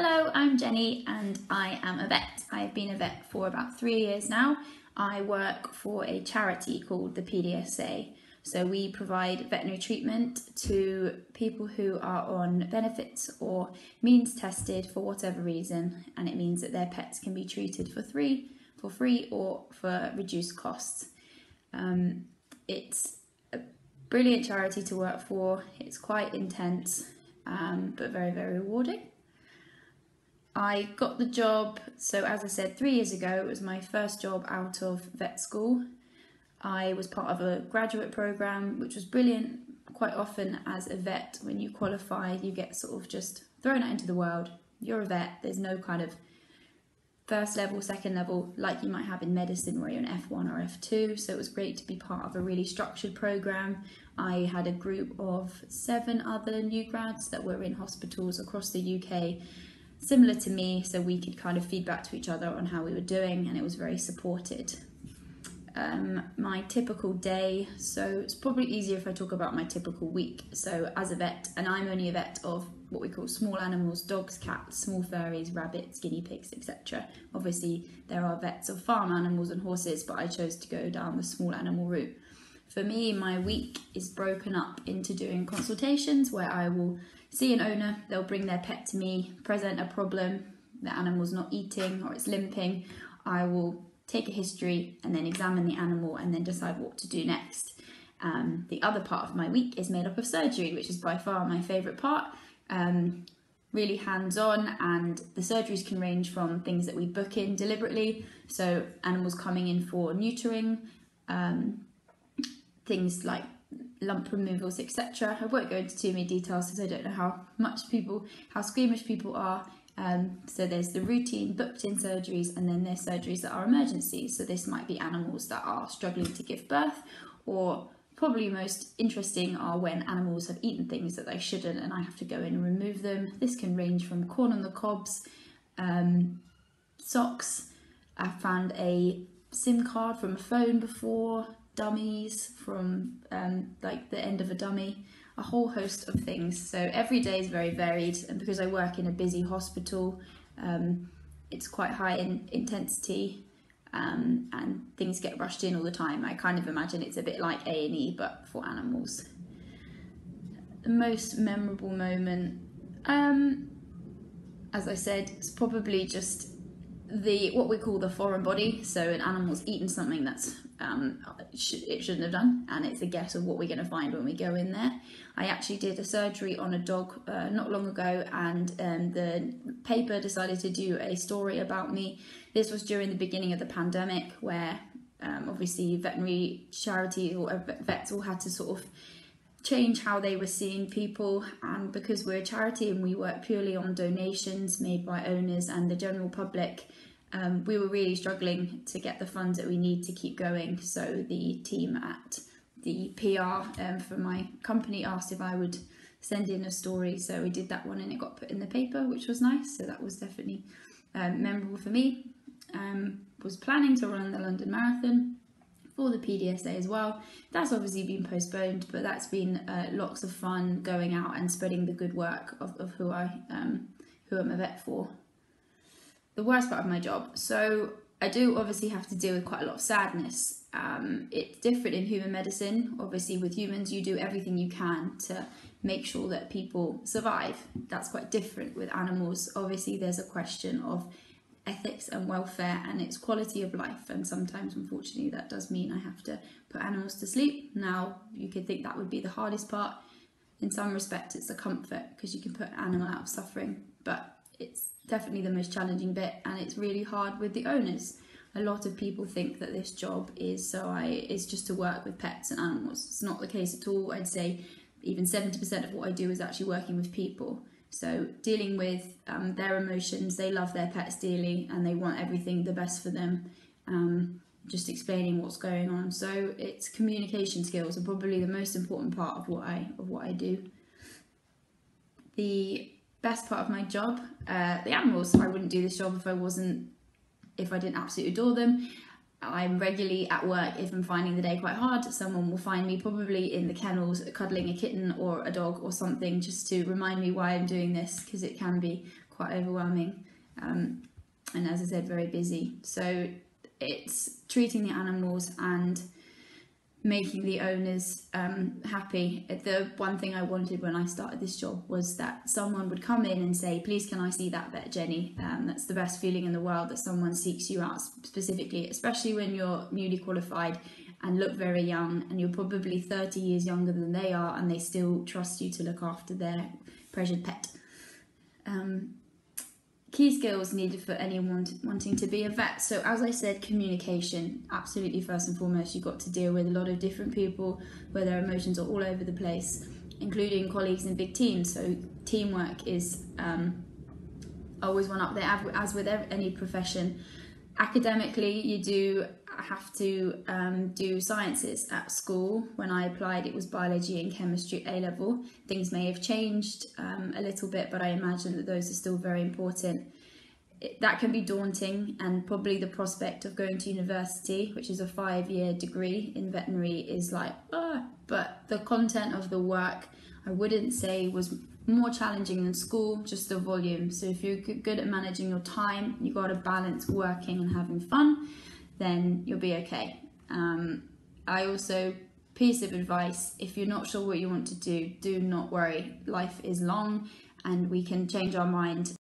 Hello, I'm Jenni and I am a vet. I've been a vet for about three years now. I work for a charity called the PDSA. So we provide veterinary treatment to people who are on benefits or means tested for whatever reason, and it means that their pets can be treated for free, for free or for reduced costs. Um, it's a brilliant charity to work for. It's quite intense, um, but very very rewarding. I got the job, so as I said, three years ago, it was my first job out of vet school. I was part of a graduate program, which was brilliant. Quite often, as a vet, when you qualify, you get sort of just thrown out into the world. You're a vet, there's no kind of first level, second level, like you might have in medicine where you're an F1 or F2. So it was great to be part of a really structured program. I had a group of seven other new grads that were in hospitals across the UK similar to me, so we could kind of feedback to each other on how we were doing, and it was very supported. Um, my typical day, so it's probably easier if I talk about my typical week. So, as a vet, and I'm only a vet of what we call small animals dogs, cats, small furries, rabbits, guinea pigs, etc. Obviously, there are vets of farm animals and horses, but I chose to go down the small animal route. For me, my week is broken up into doing consultations where I will see an owner, they'll bring their pet to me, present a problem, the animal's not eating or it's limping. I will take a history and then examine the animal and then decide what to do next. Um, the other part of my week is made up of surgery, which is by far my favourite part. Um, really hands on, and the surgeries can range from things that we book in deliberately, so animals coming in for neutering, um, things like lump removals, etc. I won't go into too many details because I don't know how much people, how squeamish people are. Um, so there's the routine booked in surgeries and then there's surgeries that are emergencies. So this might be animals that are struggling to give birth or probably most interesting are when animals have eaten things that they shouldn't and I have to go in and remove them. This can range from corn on the cobs, um, socks. I found a SIM card from a phone before, dummies from um, like the end of a dummy, a whole host of things. So every day is very varied, and because I work in a busy hospital, um, it's quite high in intensity, um, and things get rushed in all the time. I kind of imagine it's a bit like A and E, but for animals. The most memorable moment, um, as I said, it's probably just the what we call the foreign body. So an animal's eaten something that's um, it shouldn't have done, and it's a guess of what we're going to find when we go in there. I actually did a surgery on a dog uh, not long ago, and um, the paper decided to do a story about me. This was during the beginning of the pandemic, where um, obviously veterinary charity or vets all had to sort of change how they were seeing people and because we're a charity and we work purely on donations made by owners and the general public um, we were really struggling to get the funds that we need to keep going. So the team at the PR um, for my company asked if I would send in a story. So we did that one and it got put in the paper, which was nice. So that was definitely um, memorable for me. Um, was planning to run the London Marathon for the PDSA as well. That's obviously been postponed, but that's been uh, lots of fun going out and spreading the good work of, of who I um, who I'm a vet for the worst part of my job. So I do obviously have to deal with quite a lot of sadness. Um, it's different in human medicine. Obviously, with humans, you do everything you can to make sure that people survive. That's quite different with animals. Obviously, there's a question of ethics and welfare and its quality of life. And sometimes, unfortunately, that does mean I have to put animals to sleep. Now, you could think that would be the hardest part. In some respect, it's a comfort because you can put an animal out of suffering, but it's definitely the most challenging bit and it's really hard with the owners a lot of people think that this job is so I is just to work with pets and animals it's not the case at all I'd say even 70% of what I do is actually working with people so dealing with um, their emotions they love their pets dearly and they want everything the best for them um, just explaining what's going on so it's communication skills are probably the most important part of what I of what I do the best part of my job, uh, the animals. I wouldn't do this job if I wasn't, if I didn't absolutely adore them. I'm regularly at work if I'm finding the day quite hard. Someone will find me probably in the kennels cuddling a kitten or a dog or something just to remind me why I'm doing this because it can be quite overwhelming. Um, and as I said, very busy. So it's treating the animals and making the owners um, happy. The one thing I wanted when I started this job was that someone would come in and say, "Please, can I see that vet, Jenni?" Um, that's the best feeling in the world that someone seeks you out specifically, especially when you're newly qualified and look very young, and you're probably 30 years younger than they are, and they still trust you to look after their treasured pet. Key skills needed for anyone wanting to be a vet. So, as I said, communication absolutely first and foremost. You've got to deal with a lot of different people where their emotions are all over the place, including colleagues in big teams. So, teamwork is um, always one up there, as with any profession. Academically, you do have to um, do sciences at school. When I applied, it was biology and chemistry A level. Things may have changed um, a little bit, but I imagine that those are still very important. It, that can be daunting, and probably the prospect of going to university, which is a five year degree in veterinary, is like, ah, but the content of the work I wouldn't say was more challenging than school, just the volume. So if you're good at managing your time, you've got to balance working and having fun then you'll be okay. Um, I also, piece of advice if you're not sure what you want to do, do not worry. Life is long and we can change our mind